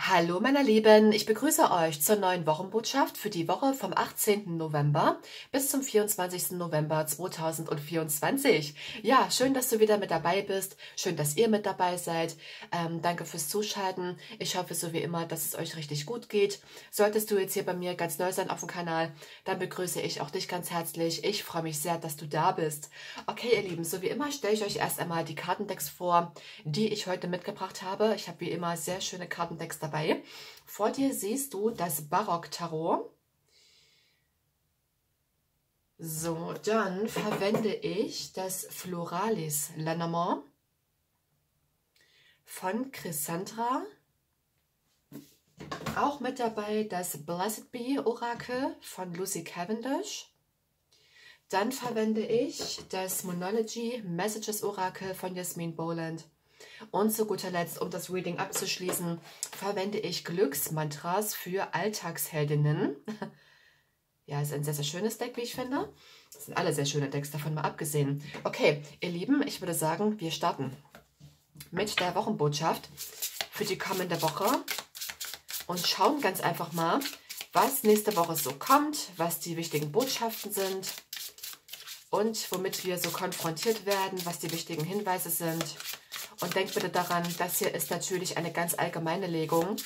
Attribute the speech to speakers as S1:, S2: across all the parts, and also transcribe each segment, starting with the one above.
S1: Hallo meine Lieben, ich begrüße euch zur neuen Wochenbotschaft für die Woche vom 18. November bis zum 24. November 2024. Ja, schön, dass du wieder mit dabei bist. Schön, dass ihr mit dabei seid. Ähm, danke fürs Zuschalten. Ich hoffe so wie immer, dass es euch richtig gut geht. Solltest du jetzt hier bei mir ganz neu sein auf dem Kanal, dann begrüße ich auch dich ganz herzlich. Ich freue mich sehr, dass du da bist. Okay, ihr Lieben, so wie immer stelle ich euch erst einmal die Kartendecks vor, die ich heute mitgebracht habe. Ich habe wie immer sehr schöne Kartendecks dabei dabei. Vor dir siehst du das Barock-Tarot. So, dann verwende ich das Floralis Lanement von Chrysandra. Auch mit dabei das Blessed Bee Orakel von Lucy Cavendish. Dann verwende ich das Monology Messages Orakel von Jasmin Boland. Und zu guter Letzt, um das Reading abzuschließen, verwende ich Glücksmantras für Alltagsheldinnen. ja, ist ein sehr, sehr schönes Deck, wie ich finde. Das sind alle sehr schöne Decks, davon mal abgesehen. Okay, ihr Lieben, ich würde sagen, wir starten mit der Wochenbotschaft für die kommende Woche und schauen ganz einfach mal, was nächste Woche so kommt, was die wichtigen Botschaften sind und womit wir so konfrontiert werden, was die wichtigen Hinweise sind und denkt bitte daran, das hier ist natürlich eine ganz allgemeine Legung.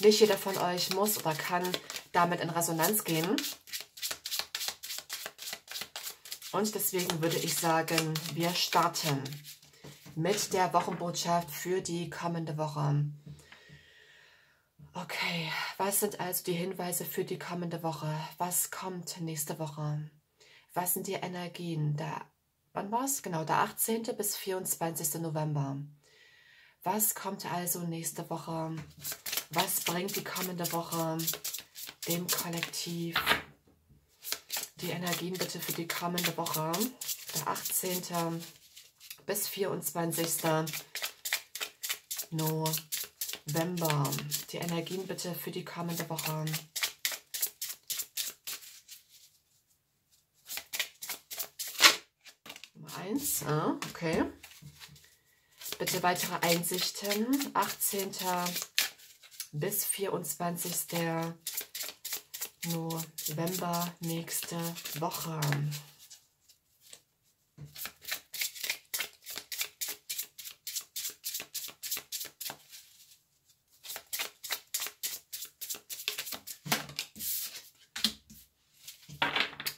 S1: Nicht jeder von euch muss oder kann damit in Resonanz gehen. Und deswegen würde ich sagen, wir starten mit der Wochenbotschaft für die kommende Woche. Okay, was sind also die Hinweise für die kommende Woche? Was kommt nächste Woche? Was sind die Energien der wann war es? Genau, der 18. bis 24. November. Was kommt also nächste Woche? Was bringt die kommende Woche dem Kollektiv? Die Energien bitte für die kommende Woche. Der 18. bis 24. November. Die Energien bitte für die kommende Woche. Eins. Ah, okay. Bitte weitere Einsichten. 18. bis 24. November nächste Woche.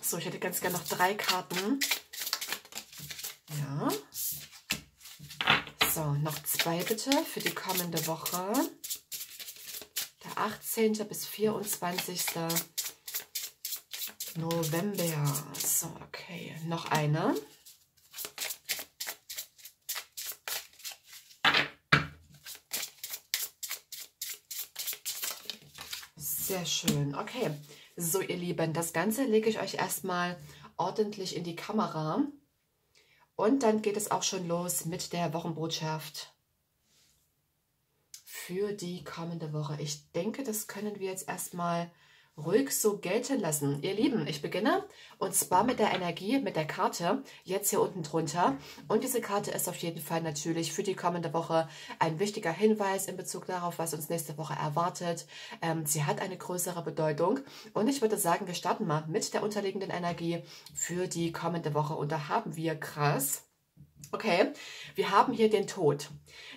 S1: So, ich hätte ganz gerne noch drei Karten. Ja. So, noch zwei bitte für die kommende Woche. Der 18. bis 24. November. So, okay. Noch eine. Sehr schön. Okay. So, ihr Lieben, das Ganze lege ich euch erstmal ordentlich in die Kamera. Und dann geht es auch schon los mit der Wochenbotschaft für die kommende Woche. Ich denke, das können wir jetzt erstmal ruhig so gelten lassen. Ihr Lieben, ich beginne und zwar mit der Energie, mit der Karte, jetzt hier unten drunter. Und diese Karte ist auf jeden Fall natürlich für die kommende Woche ein wichtiger Hinweis in Bezug darauf, was uns nächste Woche erwartet. Ähm, sie hat eine größere Bedeutung und ich würde sagen, wir starten mal mit der unterliegenden Energie für die kommende Woche. Und da haben wir krass. Okay, wir haben hier den Tod.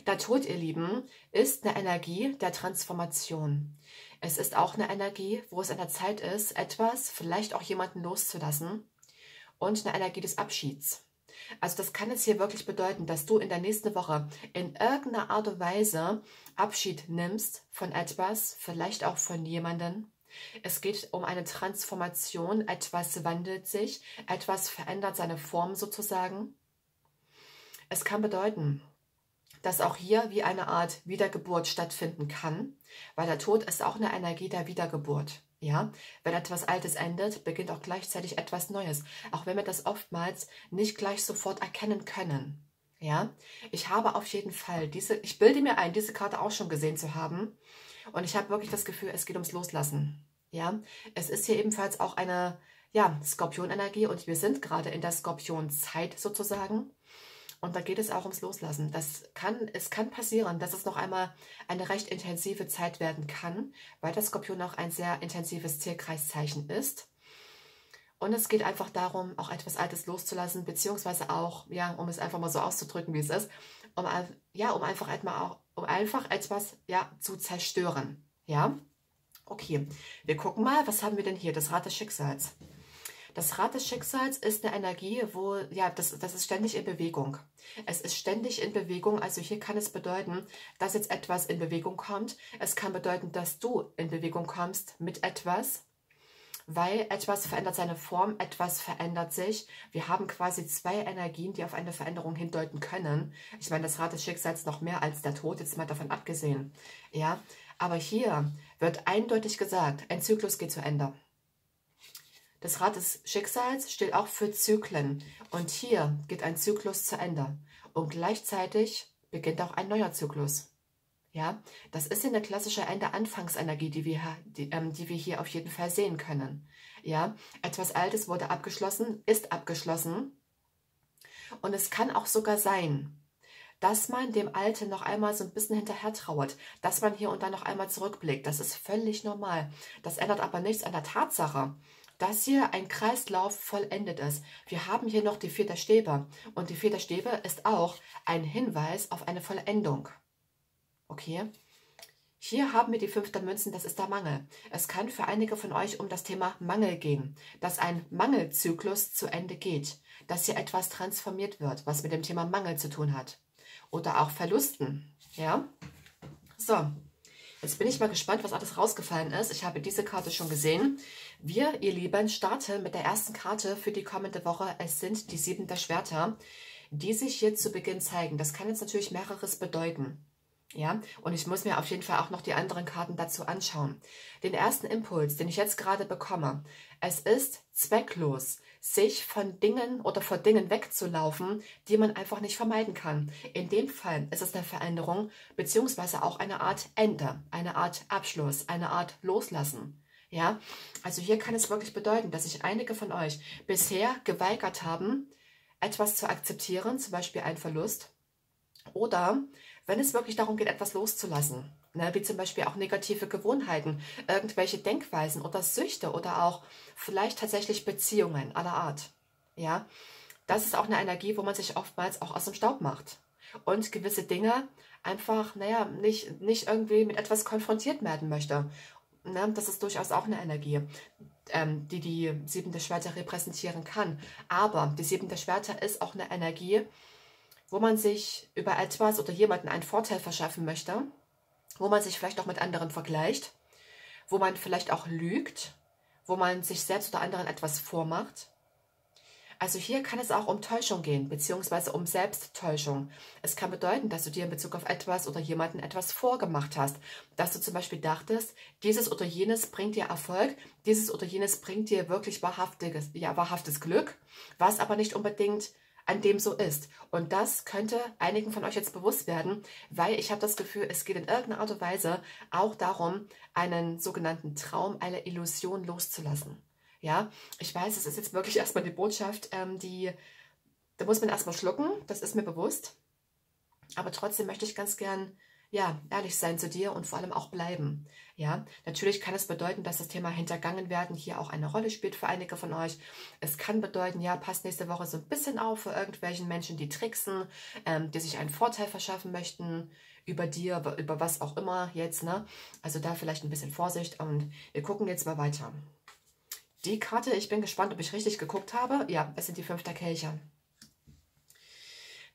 S1: Der Tod, ihr Lieben, ist eine Energie der Transformation. Es ist auch eine Energie, wo es an der Zeit ist, etwas, vielleicht auch jemanden loszulassen und eine Energie des Abschieds. Also das kann jetzt hier wirklich bedeuten, dass du in der nächsten Woche in irgendeiner Art und Weise Abschied nimmst von etwas, vielleicht auch von jemandem. Es geht um eine Transformation, etwas wandelt sich, etwas verändert seine Form sozusagen. Es kann bedeuten, dass auch hier wie eine Art Wiedergeburt stattfinden kann, weil der Tod ist auch eine Energie der Wiedergeburt. Ja, wenn etwas Altes endet, beginnt auch gleichzeitig etwas Neues, auch wenn wir das oftmals nicht gleich sofort erkennen können. Ja, ich habe auf jeden Fall diese, ich bilde mir ein, diese Karte auch schon gesehen zu haben. Und ich habe wirklich das Gefühl, es geht ums Loslassen. Ja, es ist hier ebenfalls auch eine, ja, Skorpionenergie und wir sind gerade in der Skorpionzeit sozusagen. Und da geht es auch ums Loslassen. Das kann, es kann passieren, dass es noch einmal eine recht intensive Zeit werden kann, weil der Skorpion auch ein sehr intensives Tierkreiszeichen ist. Und es geht einfach darum, auch etwas Altes loszulassen, beziehungsweise auch, ja, um es einfach mal so auszudrücken, wie es ist, um, ja, um einfach, etwa um einfach etwas ja, zu zerstören. Ja? Okay, wir gucken mal, was haben wir denn hier? Das Rad des Schicksals. Das Rad des Schicksals ist eine Energie, wo, ja, das, das ist ständig in Bewegung. Es ist ständig in Bewegung, also hier kann es bedeuten, dass jetzt etwas in Bewegung kommt. Es kann bedeuten, dass du in Bewegung kommst mit etwas, weil etwas verändert seine Form, etwas verändert sich. Wir haben quasi zwei Energien, die auf eine Veränderung hindeuten können. Ich meine, das Rad des Schicksals noch mehr als der Tod, jetzt mal davon abgesehen. Ja, aber hier wird eindeutig gesagt, ein Zyklus geht zu Ende. Das Rad des Schicksals steht auch für Zyklen. Und hier geht ein Zyklus zu Ende. Und gleichzeitig beginnt auch ein neuer Zyklus. Ja, das ist eine klassische Ende-Anfangsenergie, die wir, die, ähm, die wir hier auf jeden Fall sehen können. Ja, etwas Altes wurde abgeschlossen, ist abgeschlossen. Und es kann auch sogar sein, dass man dem Alten noch einmal so ein bisschen hinterher trauert, dass man hier und da noch einmal zurückblickt. Das ist völlig normal. Das ändert aber nichts an der Tatsache, dass hier ein Kreislauf vollendet ist. Wir haben hier noch die Vier der Stäbe und die Vier der Stäbe ist auch ein Hinweis auf eine Vollendung. Okay. Hier haben wir die fünfte Münzen, das ist der Mangel. Es kann für einige von euch um das Thema Mangel gehen, dass ein Mangelzyklus zu Ende geht, dass hier etwas transformiert wird, was mit dem Thema Mangel zu tun hat. Oder auch Verlusten, ja. So, jetzt bin ich mal gespannt, was alles rausgefallen ist. Ich habe diese Karte schon gesehen. Wir, ihr Lieben, starten mit der ersten Karte für die kommende Woche. Es sind die sieben der Schwerter, die sich hier zu Beginn zeigen. Das kann jetzt natürlich mehreres bedeuten. Ja, und ich muss mir auf jeden Fall auch noch die anderen Karten dazu anschauen. Den ersten Impuls, den ich jetzt gerade bekomme, es ist zwecklos, sich von Dingen oder vor Dingen wegzulaufen, die man einfach nicht vermeiden kann. In dem Fall ist es eine Veränderung, beziehungsweise auch eine Art Ende, eine Art Abschluss, eine Art Loslassen. Ja, also hier kann es wirklich bedeuten, dass sich einige von euch bisher geweigert haben, etwas zu akzeptieren, zum Beispiel einen Verlust, oder wenn es wirklich darum geht, etwas loszulassen, ne, wie zum Beispiel auch negative Gewohnheiten, irgendwelche Denkweisen oder Süchte oder auch vielleicht tatsächlich Beziehungen aller Art. Ja, das ist auch eine Energie, wo man sich oftmals auch aus dem Staub macht und gewisse Dinge einfach, naja, nicht, nicht irgendwie mit etwas konfrontiert werden möchte. Ne, das ist durchaus auch eine Energie, ähm, die die siebente Schwerter repräsentieren kann. Aber die siebente Schwerter ist auch eine Energie, wo man sich über etwas oder jemanden einen Vorteil verschaffen möchte, wo man sich vielleicht auch mit anderen vergleicht, wo man vielleicht auch lügt, wo man sich selbst oder anderen etwas vormacht. Also hier kann es auch um Täuschung gehen, beziehungsweise um Selbsttäuschung. Es kann bedeuten, dass du dir in Bezug auf etwas oder jemanden etwas vorgemacht hast. Dass du zum Beispiel dachtest, dieses oder jenes bringt dir Erfolg, dieses oder jenes bringt dir wirklich wahrhaftiges, ja, wahrhaftes Glück, was aber nicht unbedingt an dem so ist. Und das könnte einigen von euch jetzt bewusst werden, weil ich habe das Gefühl, es geht in irgendeiner Art und Weise auch darum, einen sogenannten Traum, eine Illusion loszulassen. Ja, ich weiß, es ist jetzt wirklich erstmal die Botschaft, ähm, die, da muss man erstmal schlucken, das ist mir bewusst. Aber trotzdem möchte ich ganz gern ja, ehrlich sein zu dir und vor allem auch bleiben. Ja, natürlich kann es bedeuten, dass das Thema hintergangen werden hier auch eine Rolle spielt für einige von euch. Es kann bedeuten, ja, passt nächste Woche so ein bisschen auf für irgendwelchen Menschen, die tricksen, ähm, die sich einen Vorteil verschaffen möchten über dir, über was auch immer jetzt, ne? Also da vielleicht ein bisschen Vorsicht und wir gucken jetzt mal weiter. Die Karte, ich bin gespannt, ob ich richtig geguckt habe. Ja, es sind die fünf der Kelche.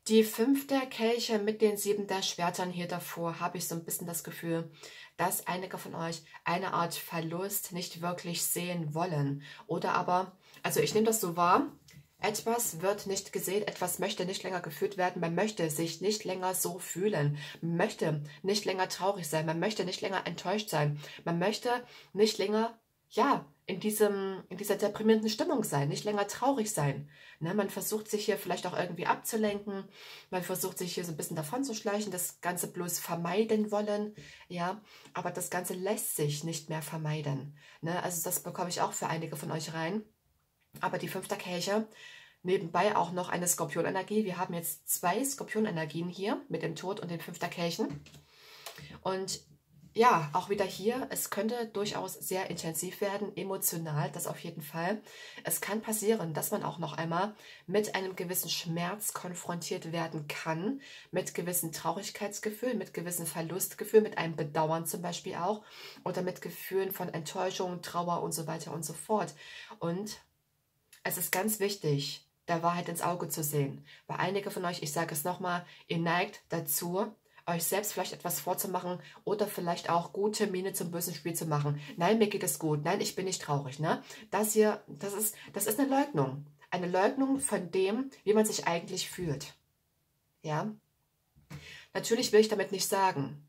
S1: Die fünfte Kelche mit den sieben der Schwertern hier davor habe ich so ein bisschen das Gefühl, dass einige von euch eine Art Verlust nicht wirklich sehen wollen. Oder aber, also ich nehme das so wahr, etwas wird nicht gesehen, etwas möchte nicht länger geführt werden, man möchte sich nicht länger so fühlen, man möchte nicht länger traurig sein, man möchte nicht länger enttäuscht sein, man möchte nicht länger, ja, in, diesem, in dieser deprimierenden Stimmung sein, nicht länger traurig sein. Ne, man versucht sich hier vielleicht auch irgendwie abzulenken, man versucht sich hier so ein bisschen davon zu schleichen, das Ganze bloß vermeiden wollen, ja, aber das Ganze lässt sich nicht mehr vermeiden. Ne, also das bekomme ich auch für einige von euch rein. Aber die fünfte Kelche nebenbei auch noch eine Skorpionenergie. Wir haben jetzt zwei Skorpionenergien hier mit dem Tod und dem fünfter Kelchen. Und ja, auch wieder hier, es könnte durchaus sehr intensiv werden, emotional, das auf jeden Fall. Es kann passieren, dass man auch noch einmal mit einem gewissen Schmerz konfrontiert werden kann, mit gewissen Traurigkeitsgefühlen, mit gewissen Verlustgefühlen, mit einem Bedauern zum Beispiel auch oder mit Gefühlen von Enttäuschung, Trauer und so weiter und so fort. Und es ist ganz wichtig, der Wahrheit ins Auge zu sehen. Weil einige von euch, ich sage es nochmal, ihr neigt dazu, euch selbst vielleicht etwas vorzumachen oder vielleicht auch gute Miene zum bösen Spiel zu machen. Nein, mir geht es gut. Nein, ich bin nicht traurig. Ne? Das hier, das ist, das ist eine Leugnung. Eine Leugnung von dem, wie man sich eigentlich fühlt. Ja? Natürlich will ich damit nicht sagen,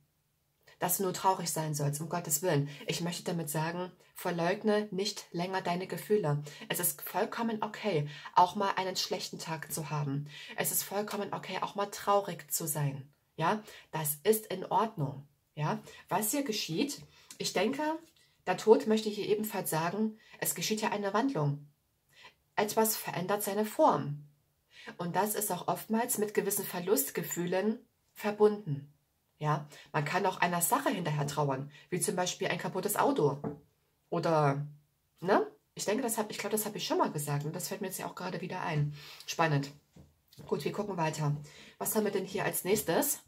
S1: dass du nur traurig sein sollst, um Gottes Willen. Ich möchte damit sagen, verleugne nicht länger deine Gefühle. Es ist vollkommen okay, auch mal einen schlechten Tag zu haben. Es ist vollkommen okay, auch mal traurig zu sein. Ja, das ist in Ordnung. Ja, was hier geschieht, ich denke, der Tod möchte hier ebenfalls sagen, es geschieht ja eine Wandlung. Etwas verändert seine Form. Und das ist auch oftmals mit gewissen Verlustgefühlen verbunden. Ja, man kann auch einer Sache hinterher trauern, wie zum Beispiel ein kaputtes Auto. Oder, ne? Ich denke, das habe ich glaube, das habe ich schon mal gesagt und das fällt mir jetzt ja auch gerade wieder ein. Spannend. Gut, wir gucken weiter. Was haben wir denn hier als nächstes?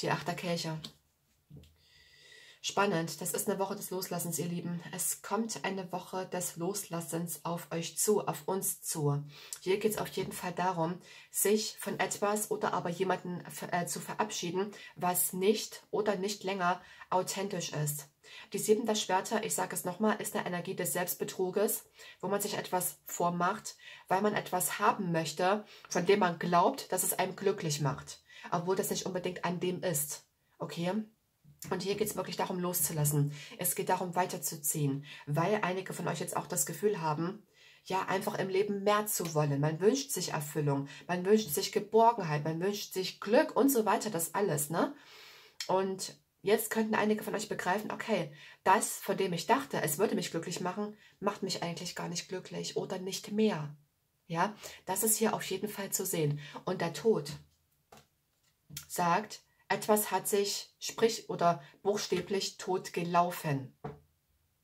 S1: Die Achterkelche. Spannend, das ist eine Woche des Loslassens, ihr Lieben. Es kommt eine Woche des Loslassens auf euch zu, auf uns zu. Hier geht es auf jeden Fall darum, sich von etwas oder aber jemanden äh, zu verabschieden, was nicht oder nicht länger authentisch ist. Die sieben der Schwerter, ich sage es nochmal, ist eine Energie des Selbstbetruges, wo man sich etwas vormacht, weil man etwas haben möchte, von dem man glaubt, dass es einem glücklich macht obwohl das nicht unbedingt an dem ist. Okay? Und hier geht es wirklich darum, loszulassen. Es geht darum, weiterzuziehen, weil einige von euch jetzt auch das Gefühl haben, ja, einfach im Leben mehr zu wollen. Man wünscht sich Erfüllung, man wünscht sich Geborgenheit, man wünscht sich Glück und so weiter, das alles, ne? Und jetzt könnten einige von euch begreifen, okay, das, von dem ich dachte, es würde mich glücklich machen, macht mich eigentlich gar nicht glücklich oder nicht mehr. Ja, das ist hier auf jeden Fall zu sehen. Und der Tod, sagt, etwas hat sich, sprich oder buchstäblich tot gelaufen.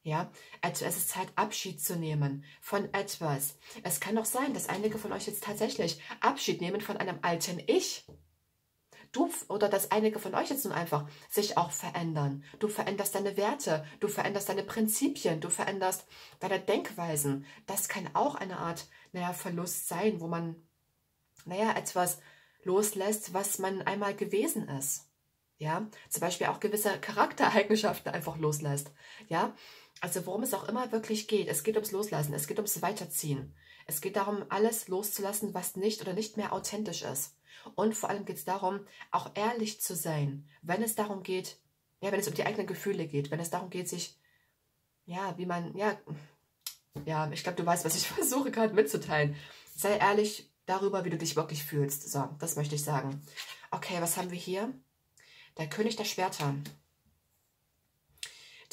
S1: Ja, es ist Zeit, Abschied zu nehmen von etwas. Es kann auch sein, dass einige von euch jetzt tatsächlich Abschied nehmen von einem alten Ich. Du oder dass einige von euch jetzt nun einfach sich auch verändern. Du veränderst deine Werte, du veränderst deine Prinzipien, du veränderst deine Denkweisen. Das kann auch eine Art, naja, Verlust sein, wo man, naja, etwas loslässt, was man einmal gewesen ist. Ja, zum Beispiel auch gewisse Charaktereigenschaften einfach loslässt. Ja, also worum es auch immer wirklich geht. Es geht ums Loslassen, es geht ums Weiterziehen. Es geht darum, alles loszulassen, was nicht oder nicht mehr authentisch ist. Und vor allem geht es darum, auch ehrlich zu sein, wenn es darum geht, ja, wenn es um die eigenen Gefühle geht, wenn es darum geht, sich, ja, wie man, ja, ja, ich glaube, du weißt, was ich versuche gerade mitzuteilen. Sei ehrlich darüber, wie du dich wirklich fühlst. So, das möchte ich sagen. Okay, was haben wir hier? Der König der Schwerter.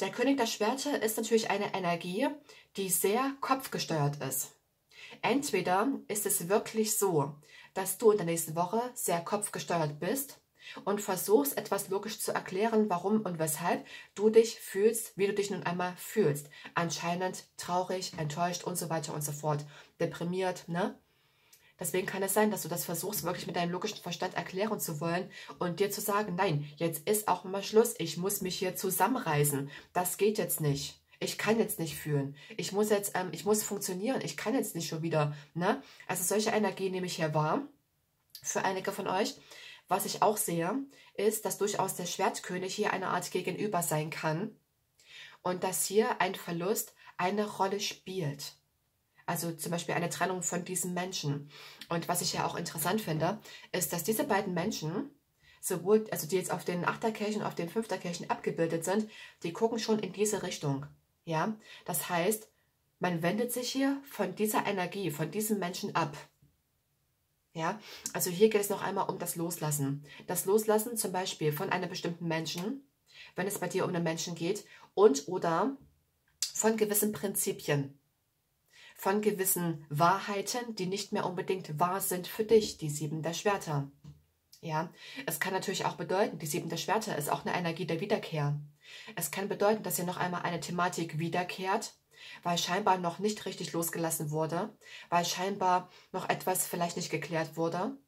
S1: Der König der Schwerter ist natürlich eine Energie, die sehr kopfgesteuert ist. Entweder ist es wirklich so, dass du in der nächsten Woche sehr kopfgesteuert bist und versuchst etwas logisch zu erklären, warum und weshalb du dich fühlst, wie du dich nun einmal fühlst. Anscheinend traurig, enttäuscht und so weiter und so fort. Deprimiert, ne? Deswegen kann es sein, dass du das versuchst, wirklich mit deinem logischen Verstand erklären zu wollen und dir zu sagen, nein, jetzt ist auch mal Schluss, ich muss mich hier zusammenreißen. Das geht jetzt nicht. Ich kann jetzt nicht fühlen. Ich muss jetzt, ähm, ich muss funktionieren. Ich kann jetzt nicht schon wieder. Ne? Also solche Energie nehme ich hier wahr. Für einige von euch. Was ich auch sehe, ist, dass durchaus der Schwertkönig hier eine Art Gegenüber sein kann. Und dass hier ein Verlust eine Rolle spielt. Also zum Beispiel eine Trennung von diesem Menschen. Und was ich ja auch interessant finde, ist, dass diese beiden Menschen, sowohl, also die jetzt auf den Achterkirchen und auf den Fünfterkirchen abgebildet sind, die gucken schon in diese Richtung. Ja, das heißt, man wendet sich hier von dieser Energie, von diesem Menschen ab. Ja, also hier geht es noch einmal um das Loslassen. Das Loslassen zum Beispiel von einem bestimmten Menschen, wenn es bei dir um einen Menschen geht, und oder von gewissen Prinzipien von gewissen Wahrheiten, die nicht mehr unbedingt wahr sind für dich, die sieben der Schwerter. Ja, es kann natürlich auch bedeuten, die sieben der Schwerter ist auch eine Energie der Wiederkehr. Es kann bedeuten, dass hier noch einmal eine Thematik wiederkehrt, weil scheinbar noch nicht richtig losgelassen wurde, weil scheinbar noch etwas vielleicht nicht geklärt wurde.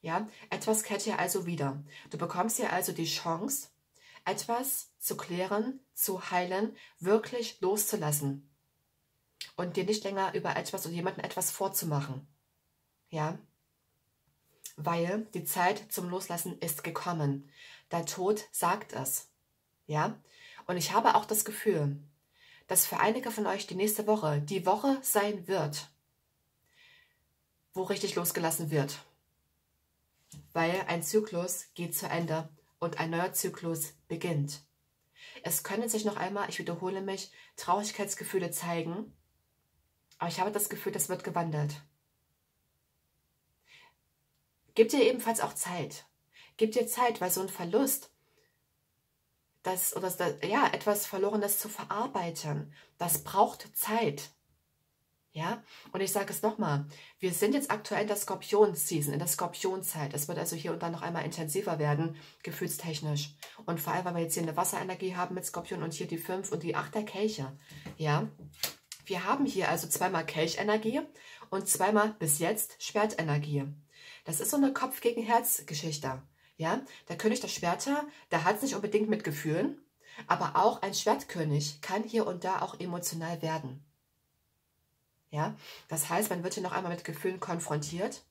S1: Ja, etwas kehrt hier also wieder. Du bekommst hier also die Chance, etwas zu klären, zu heilen, wirklich loszulassen und dir nicht länger über etwas oder jemanden etwas vorzumachen. Ja, weil die Zeit zum Loslassen ist gekommen. Der Tod sagt es. Ja, und ich habe auch das Gefühl, dass für einige von euch die nächste Woche die Woche sein wird, wo richtig losgelassen wird. Weil ein Zyklus geht zu Ende und ein neuer Zyklus beginnt. Es können sich noch einmal, ich wiederhole mich, Traurigkeitsgefühle zeigen, aber ich habe das Gefühl, das wird gewandelt. Gib dir ebenfalls auch Zeit. Gib dir Zeit, weil so ein Verlust, das oder das, ja, etwas Verlorenes zu verarbeiten, das braucht Zeit. Ja, und ich sage es nochmal, wir sind jetzt aktuell in der Skorpion-Season, in der Skorpionzeit. Es wird also hier und da noch einmal intensiver werden, gefühlstechnisch. Und vor allem, weil wir jetzt hier eine Wasserenergie haben mit Skorpion und hier die 5 und die 8 der Kelche. Ja, wir haben hier also zweimal Kelchenergie und zweimal bis jetzt Schwertenergie. Das ist so eine Kopf gegen Herz Geschichte. Ja, der König der Schwerter, der hat es nicht unbedingt mit Gefühlen, aber auch ein Schwertkönig kann hier und da auch emotional werden. Ja, das heißt, man wird hier noch einmal mit Gefühlen konfrontiert.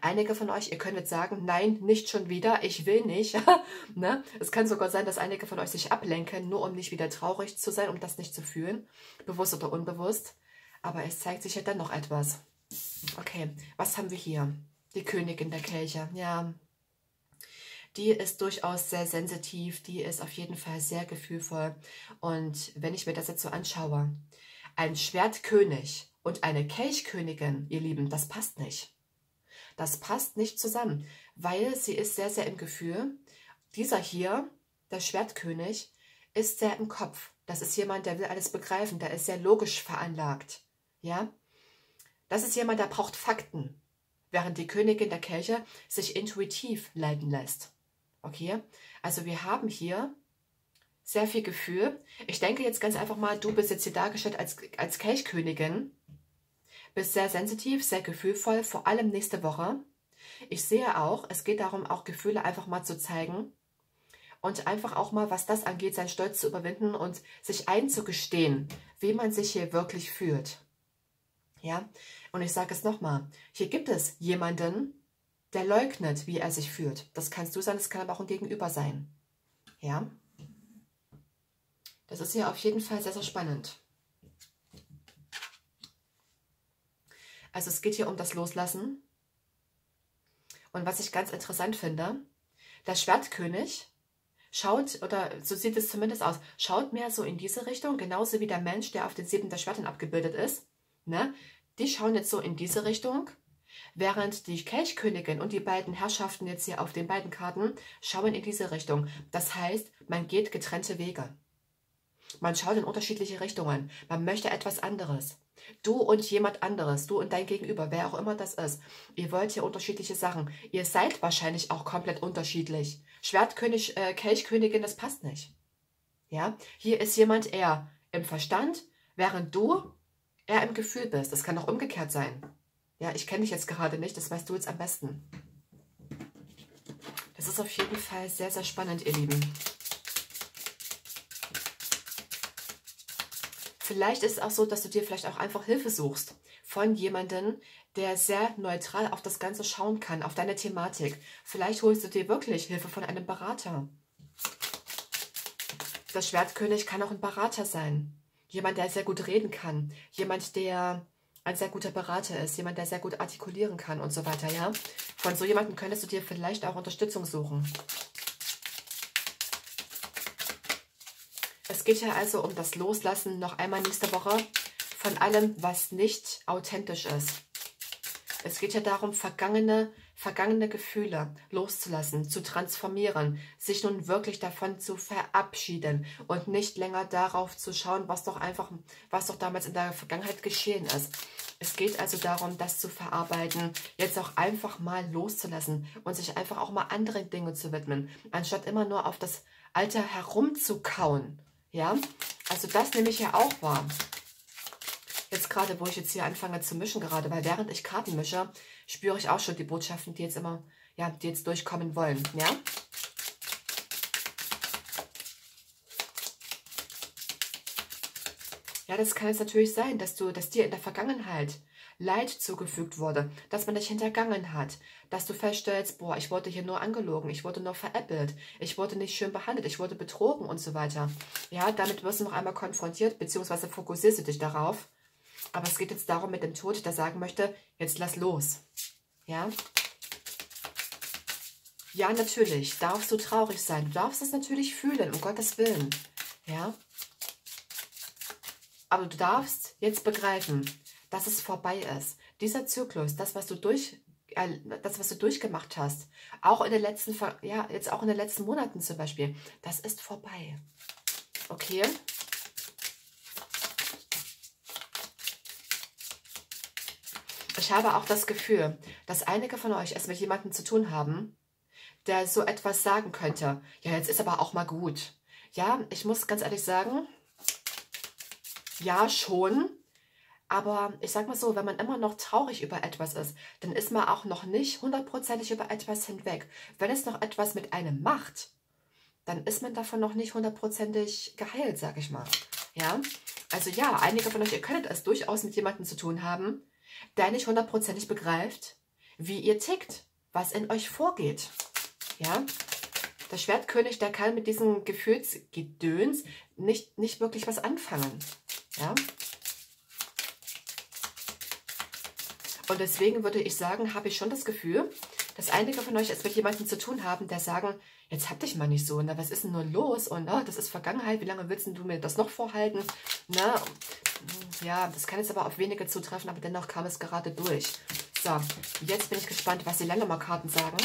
S1: Einige von euch, ihr könnt jetzt sagen, nein, nicht schon wieder, ich will nicht. ne? Es kann sogar sein, dass einige von euch sich ablenken, nur um nicht wieder traurig zu sein, um das nicht zu fühlen, bewusst oder unbewusst. Aber es zeigt sich ja dann noch etwas. Okay, was haben wir hier? Die Königin der Kelche, ja. Die ist durchaus sehr sensitiv, die ist auf jeden Fall sehr gefühlvoll. Und wenn ich mir das jetzt so anschaue, ein Schwertkönig und eine Kelchkönigin, ihr Lieben, das passt nicht. Das passt nicht zusammen, weil sie ist sehr, sehr im Gefühl. Dieser hier, der Schwertkönig, ist sehr im Kopf. Das ist jemand, der will alles begreifen, der ist sehr logisch veranlagt. Ja? Das ist jemand, der braucht Fakten während die Königin der Kelche sich intuitiv leiten lässt. Okay, also wir haben hier sehr viel Gefühl. Ich denke jetzt ganz einfach mal, du bist jetzt hier dargestellt als, als Kelchkönigin, bist sehr sensitiv, sehr gefühlvoll, vor allem nächste Woche. Ich sehe auch, es geht darum, auch Gefühle einfach mal zu zeigen und einfach auch mal, was das angeht, seinen Stolz zu überwinden und sich einzugestehen, wie man sich hier wirklich fühlt. Ja, und ich sage es nochmal, hier gibt es jemanden, der leugnet, wie er sich fühlt. Das kannst du sein, das kann aber auch ein Gegenüber sein. Ja, das ist hier auf jeden Fall sehr, sehr spannend. Also es geht hier um das Loslassen. Und was ich ganz interessant finde, der Schwertkönig schaut, oder so sieht es zumindest aus, schaut mehr so in diese Richtung, genauso wie der Mensch, der auf den sieben der Schwertern abgebildet ist. Ne? Die schauen jetzt so in diese Richtung, während die Kelchkönigin und die beiden Herrschaften jetzt hier auf den beiden Karten schauen in diese Richtung. Das heißt, man geht getrennte Wege. Man schaut in unterschiedliche Richtungen. Man möchte etwas anderes. Du und jemand anderes, du und dein Gegenüber, wer auch immer das ist. Ihr wollt hier unterschiedliche Sachen. Ihr seid wahrscheinlich auch komplett unterschiedlich. Schwertkönig, äh, Kelchkönigin, das passt nicht. Ja, hier ist jemand eher im Verstand, während du eher im Gefühl bist. Das kann auch umgekehrt sein. Ja, ich kenne dich jetzt gerade nicht, das weißt du jetzt am besten. Das ist auf jeden Fall sehr, sehr spannend, ihr Lieben. Vielleicht ist es auch so, dass du dir vielleicht auch einfach Hilfe suchst von jemandem, der sehr neutral auf das Ganze schauen kann, auf deine Thematik. Vielleicht holst du dir wirklich Hilfe von einem Berater. Das Schwertkönig kann auch ein Berater sein. Jemand, der sehr gut reden kann. Jemand, der ein sehr guter Berater ist. Jemand, der sehr gut artikulieren kann und so weiter, ja? Von so jemandem könntest du dir vielleicht auch Unterstützung suchen. Es geht ja also um das Loslassen noch einmal nächste Woche von allem, was nicht authentisch ist. Es geht ja darum, vergangene vergangene Gefühle loszulassen, zu transformieren, sich nun wirklich davon zu verabschieden und nicht länger darauf zu schauen, was doch einfach, was doch damals in der Vergangenheit geschehen ist. Es geht also darum, das zu verarbeiten, jetzt auch einfach mal loszulassen und sich einfach auch mal anderen Dingen zu widmen, anstatt immer nur auf das Alte herumzukauen. Ja, also das nehme ich ja auch wahr. Jetzt gerade, wo ich jetzt hier anfange zu mischen gerade, weil während ich Karten mische, spüre ich auch schon die Botschaften, die jetzt immer, ja, die jetzt durchkommen wollen, ja. Ja, das kann jetzt natürlich sein, dass du, dass dir in der Vergangenheit Leid zugefügt wurde, dass man dich hintergangen hat, dass du feststellst, boah, ich wurde hier nur angelogen, ich wurde nur veräppelt, ich wurde nicht schön behandelt, ich wurde betrogen und so weiter. Ja, damit wirst du noch einmal konfrontiert, beziehungsweise fokussierst du dich darauf. Aber es geht jetzt darum mit dem Tod, der sagen möchte, jetzt lass los. Ja? Ja, natürlich, darfst du traurig sein. Du darfst es natürlich fühlen, um Gottes Willen. Ja? Aber du darfst jetzt begreifen, dass es vorbei ist. Dieser Zyklus, das, was du durch äh, das, was du durchgemacht hast, auch in den letzten, ja, jetzt auch in den letzten Monaten zum Beispiel, das ist vorbei. Okay? Ich habe auch das Gefühl, dass einige von euch es mit jemandem zu tun haben, der so etwas sagen könnte. Ja, jetzt ist aber auch mal gut. Ja, ich muss ganz ehrlich sagen, ja, schon. Aber ich sag mal so, wenn man immer noch traurig über etwas ist, dann ist man auch noch nicht hundertprozentig über etwas hinweg. Wenn es noch etwas mit einem macht, dann ist man davon noch nicht hundertprozentig geheilt, sag ich mal. Ja, also ja, einige von euch, ihr könntet es durchaus mit jemandem zu tun haben, der nicht hundertprozentig begreift, wie ihr tickt, was in euch vorgeht. Ja, der Schwertkönig, der kann mit diesem Gefühlsgedöns nicht, nicht wirklich was anfangen. Ja. Und deswegen würde ich sagen, habe ich schon das Gefühl, dass einige von euch es mit jemandem zu tun haben, der sagen, jetzt hab dich mal nicht so, na, was ist denn nur los? Und oh, das ist Vergangenheit, wie lange willst du mir das noch vorhalten? Na, ja, das kann jetzt aber auf wenige zutreffen, aber dennoch kam es gerade durch. So, jetzt bin ich gespannt, was die Lenormand-Karten sagen.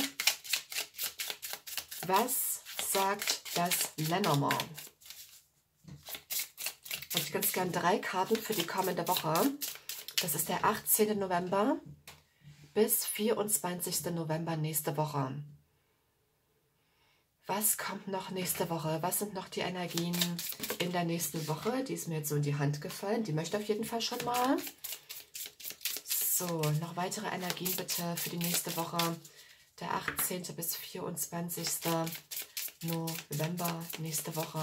S1: Was sagt das Lenormand? Und ich ganz gerne drei Karten für die kommende Woche. Das ist der 18. November bis 24. November nächste Woche. Was kommt noch nächste Woche? Was sind noch die Energien in der nächsten Woche? Die ist mir jetzt so in die Hand gefallen. Die möchte auf jeden Fall schon mal. So, noch weitere Energien bitte für die nächste Woche. Der 18. bis 24. November nächste Woche.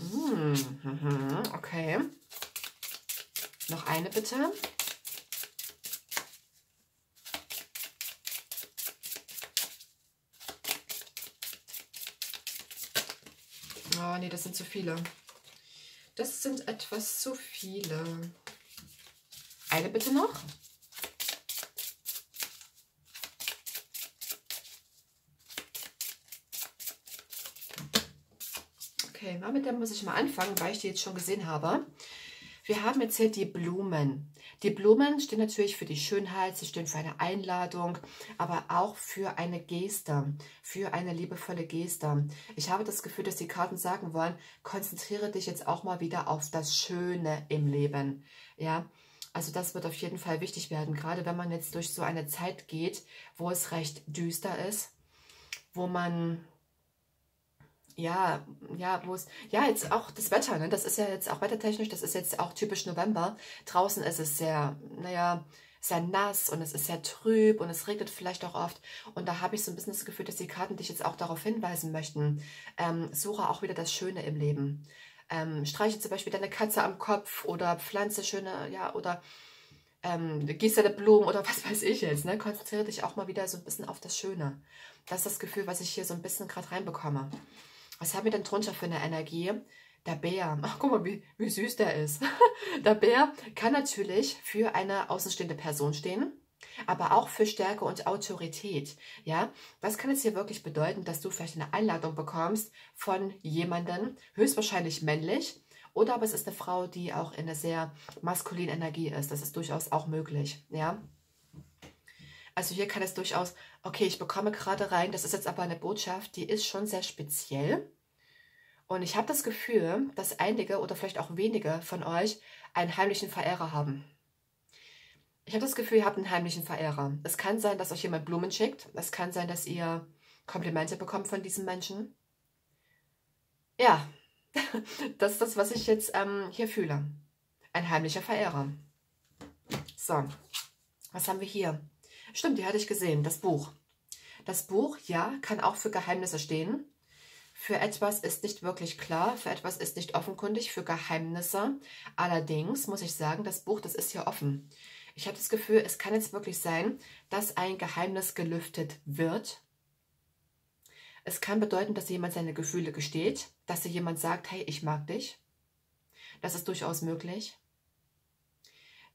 S1: Mmh, okay. Noch eine bitte. Oh, nee, das sind zu viele. Das sind etwas zu viele. Eine bitte noch. Okay, mit der muss ich mal anfangen, weil ich die jetzt schon gesehen habe. Wir haben jetzt hier die Blumen. Die Blumen stehen natürlich für die Schönheit, sie stehen für eine Einladung, aber auch für eine Geste, für eine liebevolle Geste. Ich habe das Gefühl, dass die Karten sagen wollen, konzentriere dich jetzt auch mal wieder auf das Schöne im Leben. Ja, also das wird auf jeden Fall wichtig werden, gerade wenn man jetzt durch so eine Zeit geht, wo es recht düster ist, wo man ja, ja, wo es, ja, jetzt auch das Wetter, ne? das ist ja jetzt auch wettertechnisch, das ist jetzt auch typisch November. Draußen ist es sehr, naja, sehr nass und es ist sehr trüb und es regnet vielleicht auch oft. Und da habe ich so ein bisschen das Gefühl, dass die Karten dich jetzt auch darauf hinweisen möchten. Ähm, suche auch wieder das Schöne im Leben. Ähm, streiche zum Beispiel deine Katze am Kopf oder pflanze schöne, ja, oder ähm, gieß deine Blumen oder was weiß ich jetzt. Ne? Konzentriere dich auch mal wieder so ein bisschen auf das Schöne. Das ist das Gefühl, was ich hier so ein bisschen gerade reinbekomme. Was haben wir denn drunter für eine Energie? Der Bär, ach guck mal, wie, wie süß der ist. der Bär kann natürlich für eine außenstehende Person stehen, aber auch für Stärke und Autorität. Ja, das kann jetzt hier wirklich bedeuten, dass du vielleicht eine Einladung bekommst von jemandem, höchstwahrscheinlich männlich, Oder aber es ist eine Frau, die auch in einer sehr maskulinen Energie ist. Das ist durchaus auch möglich, ja. Also hier kann es durchaus, okay, ich bekomme gerade rein, das ist jetzt aber eine Botschaft, die ist schon sehr speziell. Und ich habe das Gefühl, dass einige oder vielleicht auch wenige von euch einen heimlichen Verehrer haben. Ich habe das Gefühl, ihr habt einen heimlichen Verehrer. Es kann sein, dass euch jemand Blumen schickt. Es kann sein, dass ihr Komplimente bekommt von diesem Menschen. Ja, das ist das, was ich jetzt ähm, hier fühle. Ein heimlicher Verehrer. So, was haben wir hier? Stimmt, die hatte ich gesehen, das Buch. Das Buch, ja, kann auch für Geheimnisse stehen. Für etwas ist nicht wirklich klar, für etwas ist nicht offenkundig, für Geheimnisse. Allerdings muss ich sagen, das Buch, das ist hier offen. Ich habe das Gefühl, es kann jetzt wirklich sein, dass ein Geheimnis gelüftet wird. Es kann bedeuten, dass jemand seine Gefühle gesteht, dass dir jemand sagt, hey, ich mag dich. Das ist durchaus möglich.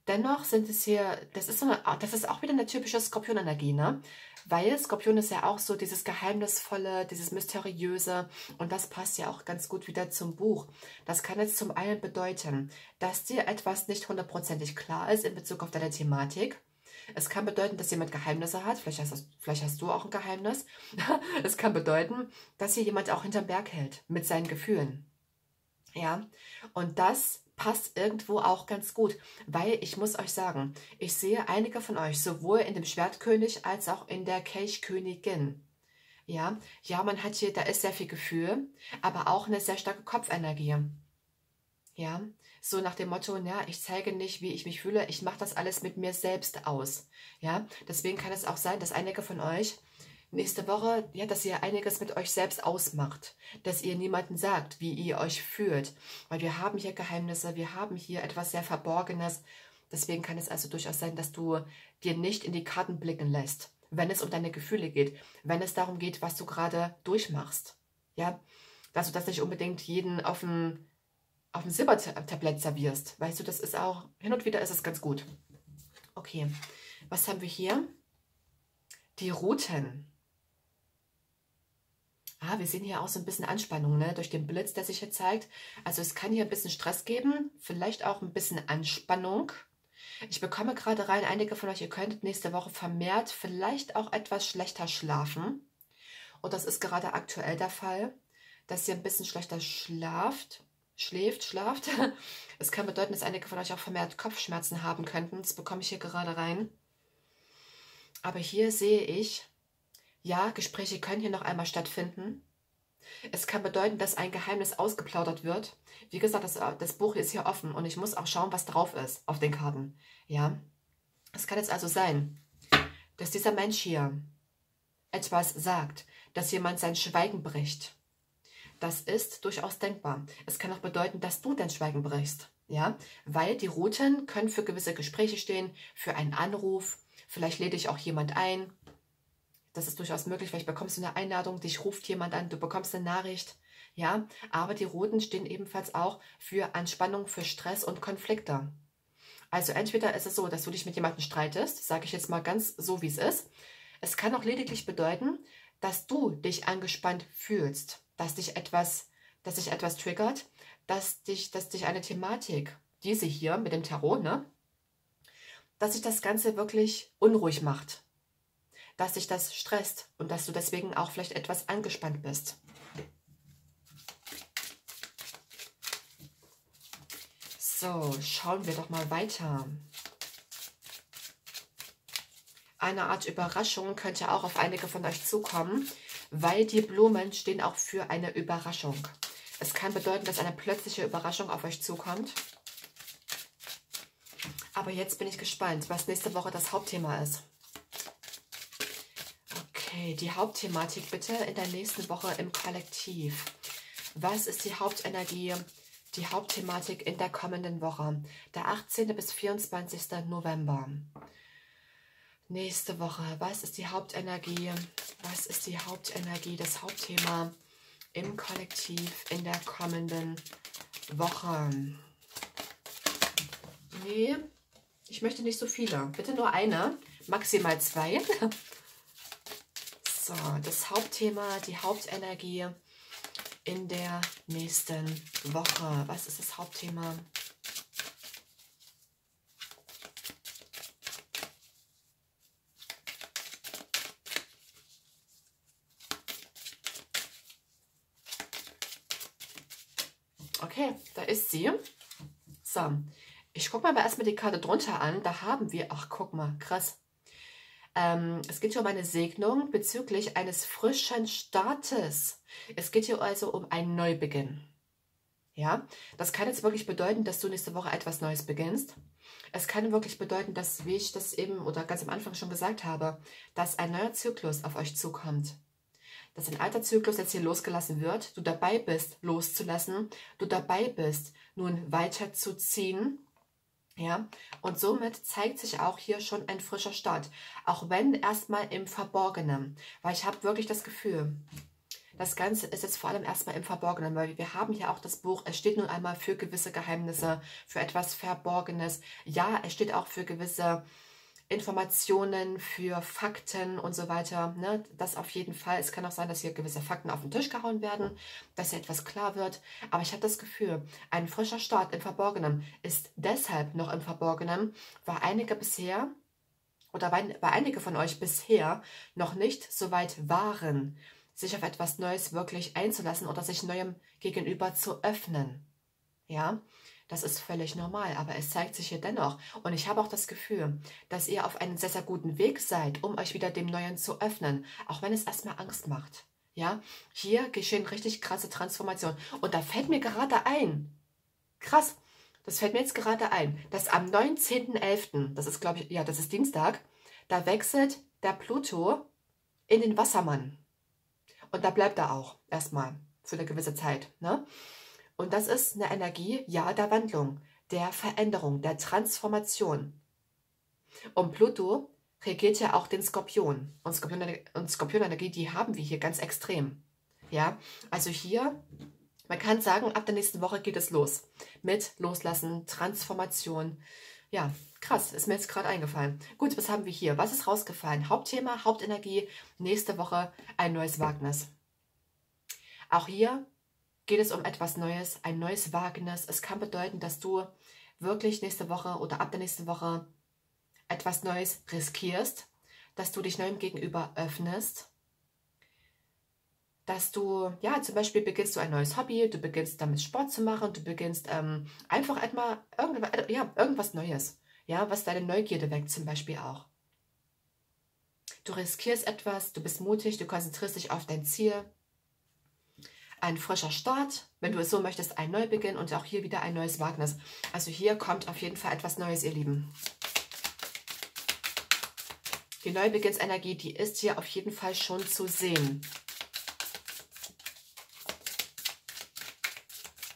S1: Dennoch sind es hier, das ist, so eine, das ist auch wieder eine typische Skorpionenergie, ne? Weil Skorpion ist ja auch so dieses Geheimnisvolle, dieses Mysteriöse und das passt ja auch ganz gut wieder zum Buch. Das kann jetzt zum einen bedeuten, dass dir etwas nicht hundertprozentig klar ist in Bezug auf deine Thematik. Es kann bedeuten, dass jemand Geheimnisse hat. Vielleicht hast, vielleicht hast du auch ein Geheimnis. es kann bedeuten, dass hier jemand auch hinterm Berg hält mit seinen Gefühlen. Ja, und das passt irgendwo auch ganz gut, weil ich muss euch sagen, ich sehe einige von euch sowohl in dem Schwertkönig als auch in der Kelchkönigin. Ja, ja, man hat hier, da ist sehr viel Gefühl, aber auch eine sehr starke Kopfenergie. Ja, so nach dem Motto, ja, ich zeige nicht, wie ich mich fühle, ich mache das alles mit mir selbst aus. Ja, deswegen kann es auch sein, dass einige von euch nächste Woche, ja, dass ihr einiges mit euch selbst ausmacht, dass ihr niemanden sagt, wie ihr euch fühlt, weil wir haben hier Geheimnisse, wir haben hier etwas sehr Verborgenes. Deswegen kann es also durchaus sein, dass du dir nicht in die Karten blicken lässt, wenn es um deine Gefühle geht, wenn es darum geht, was du gerade durchmachst. Ja, dass du das nicht unbedingt jeden auf dem, auf dem Silbertablett servierst. Weißt du, das ist auch, hin und wieder ist es ganz gut. Okay, was haben wir hier? Die Routen. Ah, wir sehen hier auch so ein bisschen Anspannung, ne? Durch den Blitz, der sich hier zeigt. Also es kann hier ein bisschen Stress geben, vielleicht auch ein bisschen Anspannung. Ich bekomme gerade rein, einige von euch, ihr könntet nächste Woche vermehrt vielleicht auch etwas schlechter schlafen. Und das ist gerade aktuell der Fall, dass ihr ein bisschen schlechter schlaft, schläft, schlaft. Es kann bedeuten, dass einige von euch auch vermehrt Kopfschmerzen haben könnten. Das bekomme ich hier gerade rein. Aber hier sehe ich, ja, Gespräche können hier noch einmal stattfinden. Es kann bedeuten, dass ein Geheimnis ausgeplaudert wird. Wie gesagt, das, das Buch ist hier offen und ich muss auch schauen, was drauf ist auf den Karten. Ja, es kann jetzt also sein, dass dieser Mensch hier etwas sagt, dass jemand sein Schweigen bricht. Das ist durchaus denkbar. Es kann auch bedeuten, dass du dein Schweigen brichst. Ja, weil die Routen können für gewisse Gespräche stehen, für einen Anruf. Vielleicht lädt dich auch jemand ein das ist durchaus möglich. Vielleicht bekommst du eine Einladung, dich ruft jemand an, du bekommst eine Nachricht. Ja, aber die Roten stehen ebenfalls auch für Anspannung, für Stress und Konflikte. Also entweder ist es so, dass du dich mit jemandem streitest, sage ich jetzt mal ganz so, wie es ist. Es kann auch lediglich bedeuten, dass du dich angespannt fühlst, dass dich etwas, dass dich etwas triggert, dass dich, dass dich eine Thematik, diese hier mit dem Tarot, ne, dass sich das Ganze wirklich unruhig macht dass dich das stresst und dass du deswegen auch vielleicht etwas angespannt bist. So, schauen wir doch mal weiter. Eine Art Überraschung könnte auch auf einige von euch zukommen, weil die Blumen stehen auch für eine Überraschung. Es kann bedeuten, dass eine plötzliche Überraschung auf euch zukommt. Aber jetzt bin ich gespannt, was nächste Woche das Hauptthema ist. Okay, die Hauptthematik bitte in der nächsten Woche im Kollektiv. Was ist die Hauptenergie, die Hauptthematik in der kommenden Woche? Der 18. bis 24. November. Nächste Woche, was ist die Hauptenergie? Was ist die Hauptenergie, das Hauptthema im Kollektiv in der kommenden Woche? Nee, ich möchte nicht so viele. Bitte nur eine, maximal zwei. So, das Hauptthema, die Hauptenergie in der nächsten Woche? Was ist das Hauptthema? Okay, da ist sie. So, ich gucke mir aber erstmal die Karte drunter an. Da haben wir, ach guck mal, krass. Ähm, es geht hier um eine Segnung bezüglich eines frischen Startes. Es geht hier also um einen Neubeginn. Ja, das kann jetzt wirklich bedeuten, dass du nächste Woche etwas Neues beginnst. Es kann wirklich bedeuten, dass, wie ich das eben oder ganz am Anfang schon gesagt habe, dass ein neuer Zyklus auf euch zukommt. Dass ein alter Zyklus jetzt hier losgelassen wird, du dabei bist, loszulassen, du dabei bist, nun weiterzuziehen ja, und somit zeigt sich auch hier schon ein frischer Start. Auch wenn erstmal im Verborgenen. Weil ich habe wirklich das Gefühl, das Ganze ist jetzt vor allem erstmal im Verborgenen, weil wir haben hier auch das Buch, es steht nun einmal für gewisse Geheimnisse, für etwas Verborgenes. Ja, es steht auch für gewisse Informationen, für Fakten und so weiter. Ne? Das auf jeden Fall. Es kann auch sein, dass hier gewisse Fakten auf den Tisch gehauen werden, dass hier etwas klar wird. Aber ich habe das Gefühl, ein frischer Start im Verborgenen ist deshalb noch im Verborgenen, weil einige bisher oder weil, weil einige von euch bisher noch nicht so weit waren, sich auf etwas Neues wirklich einzulassen oder sich neuem gegenüber zu öffnen. Ja, das ist völlig normal, aber es zeigt sich hier dennoch. Und ich habe auch das Gefühl, dass ihr auf einem sehr, sehr guten Weg seid, um euch wieder dem Neuen zu öffnen, auch wenn es erstmal Angst macht. Ja, hier geschehen richtig krasse Transformationen. Und da fällt mir gerade ein, krass, das fällt mir jetzt gerade ein, dass am 19.11., das ist glaube ich, ja, das ist Dienstag, da wechselt der Pluto in den Wassermann. Und da bleibt er auch erstmal für eine gewisse Zeit. Ne? Und das ist eine Energie, ja, der Wandlung, der Veränderung, der Transformation. Und Pluto regiert ja auch den Skorpion. Und, Skorpion und Skorpionenergie, die haben wir hier ganz extrem. Ja, also hier, man kann sagen, ab der nächsten Woche geht es los. Mit Loslassen, Transformation. Ja, krass, ist mir jetzt gerade eingefallen. Gut, was haben wir hier? Was ist rausgefallen? Hauptthema, Hauptenergie, nächste Woche ein neues Wagnis. Auch hier geht es um etwas Neues, ein neues Wagnis. Es kann bedeuten, dass du wirklich nächste Woche oder ab der nächsten Woche etwas Neues riskierst, dass du dich neuem gegenüber öffnest, dass du, ja, zum Beispiel beginnst du ein neues Hobby, du beginnst damit Sport zu machen, du beginnst ähm, einfach einmal irgendwas, ja, irgendwas Neues, ja, was deine Neugierde weckt zum Beispiel auch. Du riskierst etwas, du bist mutig, du konzentrierst dich auf dein Ziel, ein frischer Start, wenn du es so möchtest, ein Neubeginn und auch hier wieder ein neues Wagnis. Also hier kommt auf jeden Fall etwas Neues, ihr Lieben. Die Neubeginnsenergie, die ist hier auf jeden Fall schon zu sehen.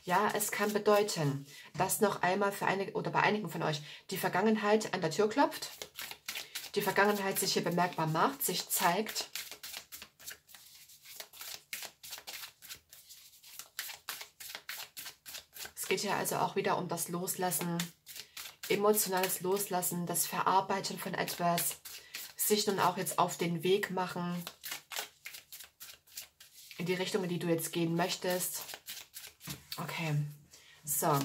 S1: Ja, es kann bedeuten, dass noch einmal für einige oder bei einigen von euch die Vergangenheit an der Tür klopft, die Vergangenheit sich hier bemerkbar macht, sich zeigt geht ja also auch wieder um das Loslassen, emotionales Loslassen, das Verarbeiten von etwas, sich nun auch jetzt auf den Weg machen, in die Richtung, in die du jetzt gehen möchtest. Okay, so.